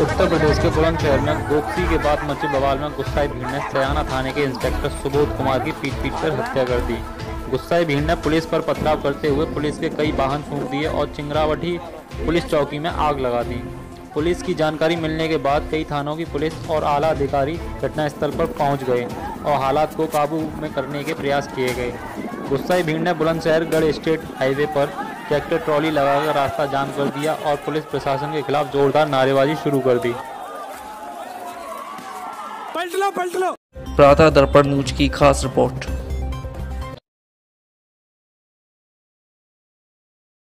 बुलंदशहर में गोपसी के बाद मचे बवाल में गुस्साई भीड़ ने सयाना थाने के इंस्पेक्टर सुबोध कुमार की पीट पीट कर हत्या कर दी। गुस्साई भीड़ ने पुलिस पर पथराव करते हुए पुलिस के कई वाहन फूंक दिए और चिंगरावटी पुलिस चौकी में आग लगा दी। पुलिस की जानकारी मिलने के बाद कई थानों की पुलिस और आला अधिकारी घटनास्थल पर पहुँच गए और हालात को काबू में करने के प्रयास किए गए। गुस्साई भीड़ ने बुलंदशहरगढ़ स्टेट हाईवे पर ट्रैक्टर ट्रॉली लगाकर रास्ता जाम कर दिया और पुलिस प्रशासन के खिलाफ जोरदार नारेबाजी शुरू कर दी। पलट लो पलट लो। प्रातः दर्पण न्यूज़ की खास रिपोर्ट।